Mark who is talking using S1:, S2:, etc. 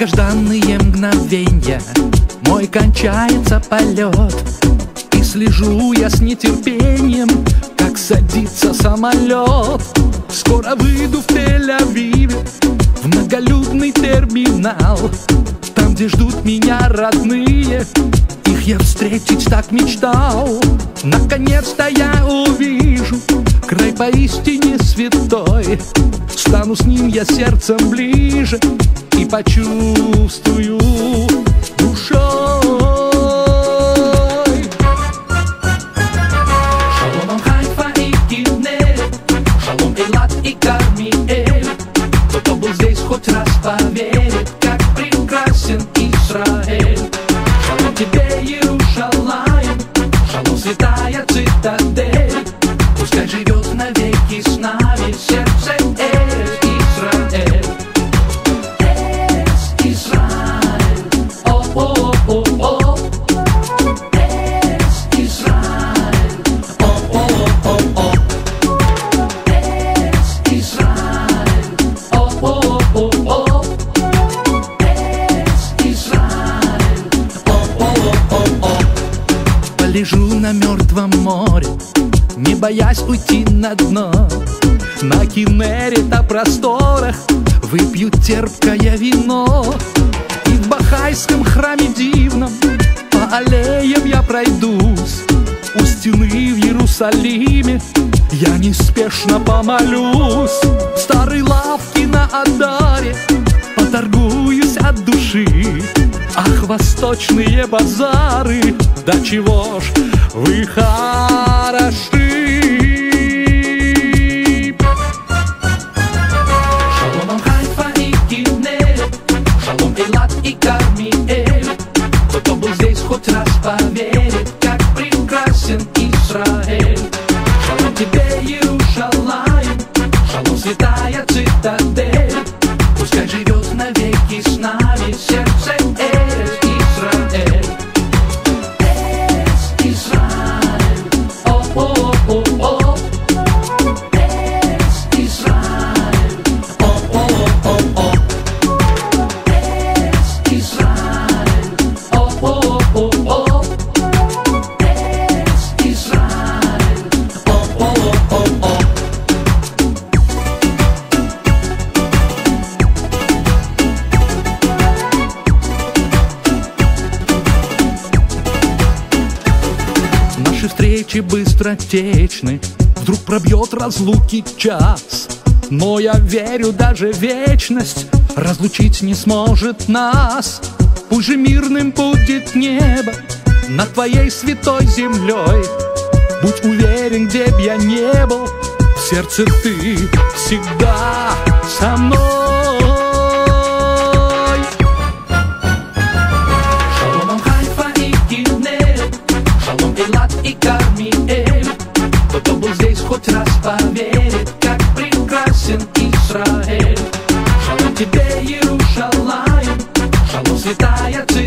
S1: Долгожданные мгновенья. Мой кончается полет И слежу я с нетерпением Как садится самолет. Скоро выйду в Тель-Авиве В многолюдный терминал Там, где ждут меня родные. Их я встретить так мечтал. Наконец-то я увижу Край поистине святой. Стану с ним я сердцем ближе И почувствую душой. Шалом Хайфа и Кинель Шалом Эйлат и Кармиэль кто был здесь хоть раз поверит Как прекрасен Израиль. Шалом тебе, Иерушалаем Шалом, святая цитадель. Пускай живет навеки с нами сердце Эрес Полежу на мертвом море Не боясь уйти на дно. На Кенере-то просторах Выпью терпкое вино. И в Бахайском храме дивном По аллеям я пройдусь. У стены в Иерусалиме Я неспешно помолюсь. В старой лавке на Адаре Поторгуюсь от души. Ах, восточные базары Да чего ж вы хороши? Шалом Хайфа и Кинель Шалом Эйлат и Кармиэль кто был здесь хоть раз поверит встречи быстротечны Вдруг пробьет разлуки час. Но я верю, даже вечность Разлучить не сможет нас. Пусть же мирным будет небо Над твоей святой землей. Будь уверен, где б я не был В сердце ты всегда Тот, кто был здесь хоть раз поверит Как прекрасен Израиль. Шалом тебе, Иерушалаем. Шалом, святая цитадель